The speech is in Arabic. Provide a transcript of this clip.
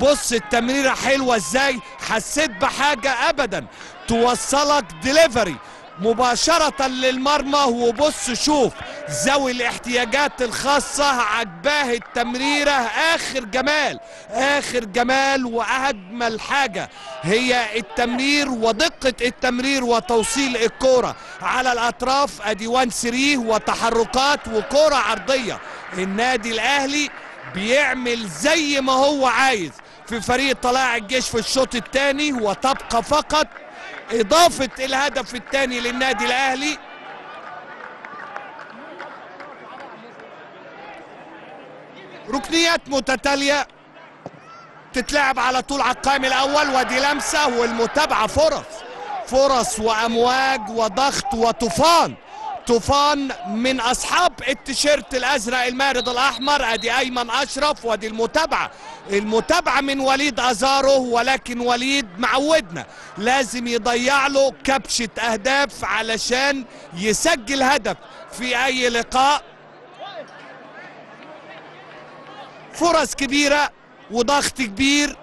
بص التمريرة حلوة إزاي؟ حسيت بحاجة ابدا. توصلك ديليفري مباشرة للمرمى وبص شوف ذوي الاحتياجات الخاصة عجباه التمريرة. آخر جمال آخر جمال وأجمل حاجة هي التمرير ودقة التمرير وتوصيل الكرة على الأطراف. أدي 1 3 وتحركات وكرة عرضية. النادي الأهلي بيعمل زي ما هو عايز. في فريق طلائع الجيش في الشوط الثاني وتبقى فقط إضافة الهدف الثاني للنادي الأهلي. ركنيات متتالية تتلعب على طول على القائم الأول ودي لمسة والمتابعة فرص فرص وأمواج وضغط وطوفان. طوفان من أصحاب التيشيرت الأزرق المارد الأحمر أدي أيمن أشرف وأدي المتابعة. المتابعة من وليد أزارو ولكن وليد معودنا. لازم يضيع له كبشة أهداف علشان يسجل هدف في أي لقاء. فرص كبيرة وضغط كبير.